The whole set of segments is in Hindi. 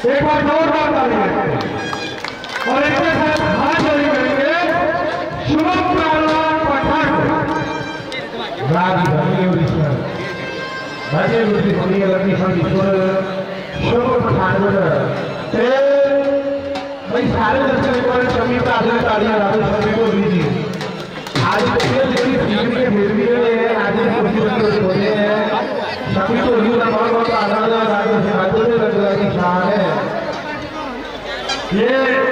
एक बार जोरदार ताली और इनके साथ हाथ जोड़ी करेंगे शुभम पहलवान पठान। राज धन्य भाजी रुचि होनी लगी हम ईश्वर। शुभ पठान ते भाई सारे दर्शक एक बार समीर का तालियाँ राहुल समीर ये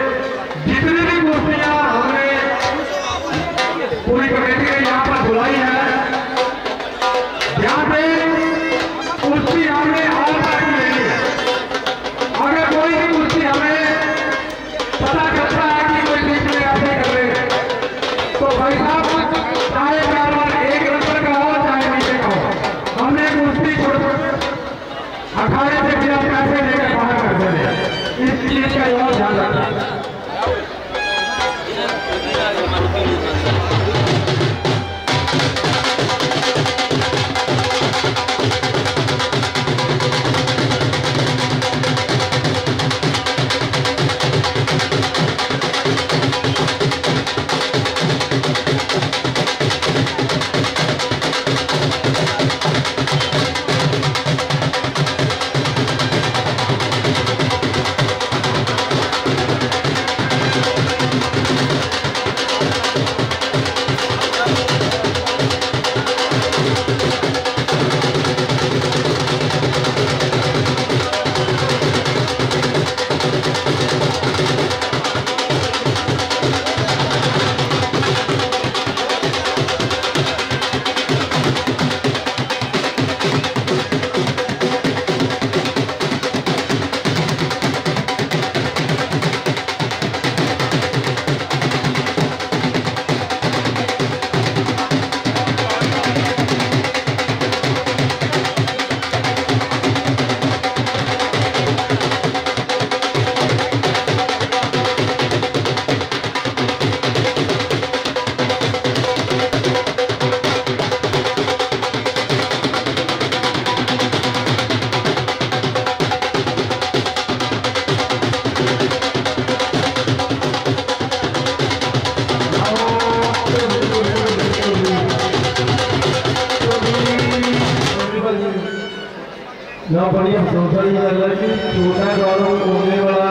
ना बढ़िया लग रहा है कि छोटा गालों होने वाला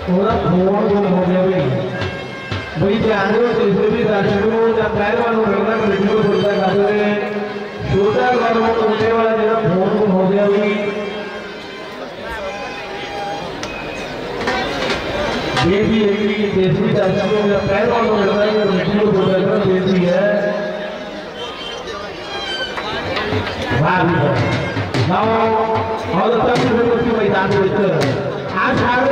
थोड़ा फ़ोन गुम हो गया भाई भाई ध्यान दो जैसे भी दर्शकों जब पैर वालों करना वीडियो बोलता खाते हैं छोटा गालों होने वाला जरा फ़ोन गुम हो गया भाई ये भी एक भी देसी दर्शकों जब पैर वालों करना है वीडियो बोलता है है वाह भी Now, और आज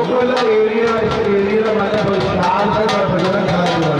वाली डेढ़ भी है कि हमारे दूसरे बाज़ार है हमारे